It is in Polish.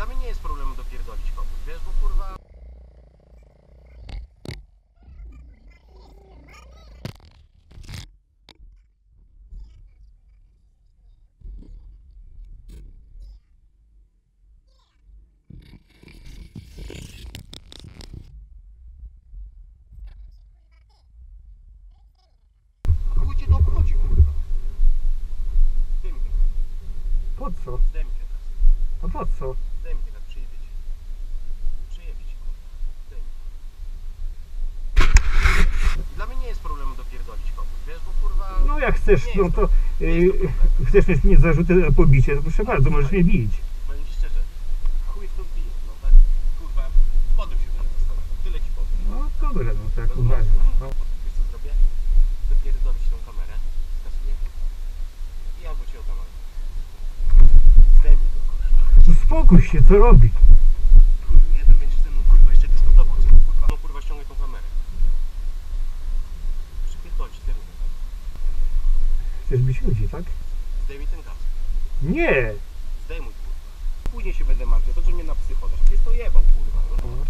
Dla mnie nie jest problemu dopierdolić komuś, wiesz, bo kurwa... Po co? zdejmij po co? Cię. Przyjebie cię, kurwa. Zdejmij. Dla mnie nie jest problemu dopierdolić komuś, wiesz, bo kurwa... No jak chcesz, Nie no jest to nie jest to yy, problem. chcesz mieć mnie zarzuty o pobicie, to proszę bardzo, możesz mnie bić. Powiem ci szczerze, chuj w to wbije, no tak, kurwa, potem się będę zastanawiał, tyle ci powiem. No dobra, no tak uważam. No. Wiesz co zrobię? Dopierdolić tą kamerę, Uspokój się, co robi? Kurwa, jeden, będziesz ze mną, kurwa, jeszcze dyskutował, co, kurwa, no kurwa, ściągaj tą kamerę. Przypierdolić te ruchy. Chcesz bić ludzi, tak? Zdejmij ten gaz. Nie! Zdejmuj, kurwa. Później się będę martwił, to co mnie na psy podasz. Jest to jebał, kurwa. No.